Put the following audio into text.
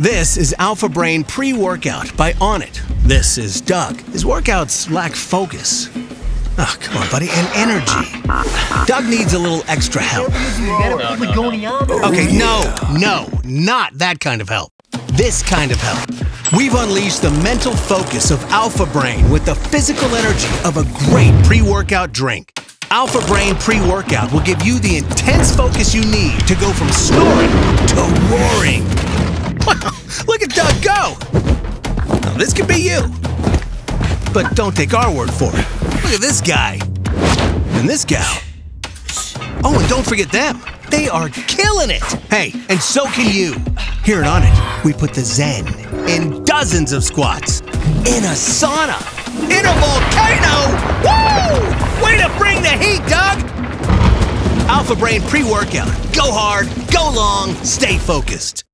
This is Alpha Brain pre workout by Onnit. This is Doug. His workouts lack focus. Oh, come on, buddy, and energy. Doug needs a little extra help. Okay, oh, no, no, not that kind of help. This kind of help. We've unleashed the mental focus of Alpha Brain with the physical energy of a great pre workout drink. Alpha Brain pre workout will give you the intense focus you need to go from snoring this could be you. But don't take our word for it. Look at this guy. And this gal. Oh, and don't forget them. They are killing it. Hey, and so can you. Here at Onnit, we put the Zen in dozens of squats, in a sauna, in a volcano. Woo! Way to bring the heat, Doug! Alpha Brain pre workout. Go hard, go long, stay focused.